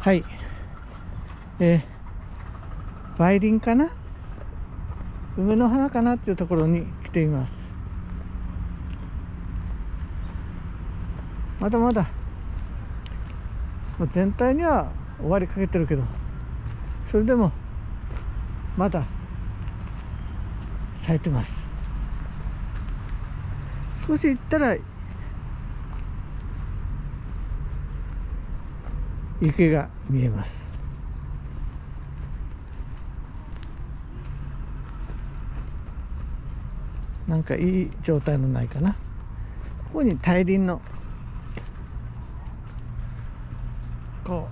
はい。えー、梅林かな？梅の花かなっていうところに来ています。まだまだ。全体には終わりかけてるけど。それでもまだ。咲いてます。少し行ったら池が見えます。なんかいい状態のないかな。ここに大輪のこ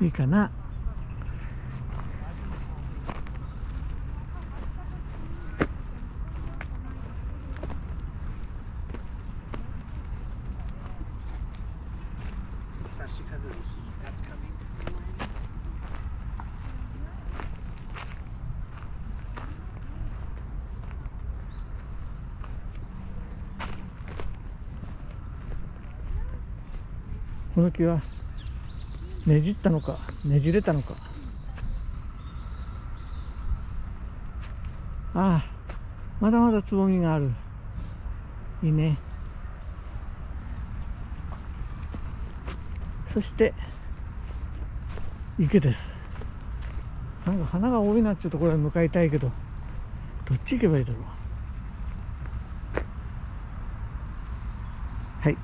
ういいかな。この木はねじったのかねじれたのか。ああまだまだつぼみがある。いいね。そして池です。なんか花が多いなっていうところへ向かいたいけどどっち行けばいいだろう。はい。